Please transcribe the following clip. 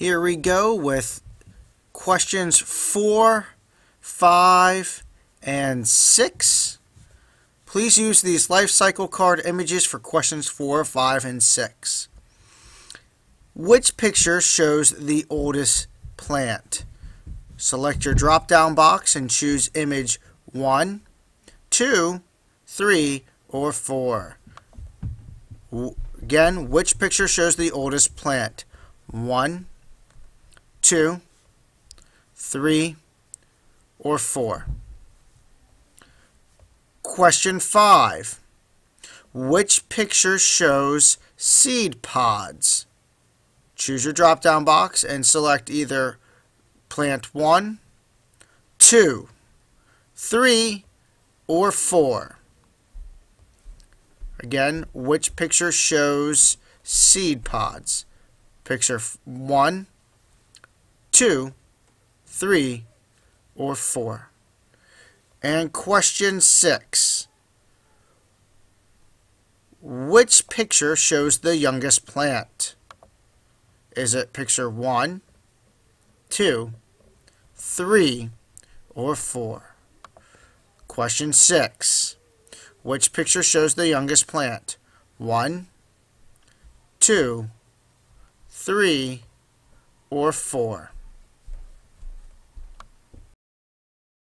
Here we go with questions 4, 5, and 6. Please use these life cycle card images for questions 4, 5, and 6. Which picture shows the oldest plant? Select your drop down box and choose image 1, 2, 3, or 4. Again, which picture shows the oldest plant? 1, 2, 3, or 4. Question 5. Which picture shows seed pods? Choose your drop down box and select either plant one, two, three, or 4. Again, which picture shows seed pods? Picture 1, 2, 3, or 4. And question 6. Which picture shows the youngest plant? Is it picture one, two, three, or 4? Question 6. Which picture shows the youngest plant? One, two, three, or 4?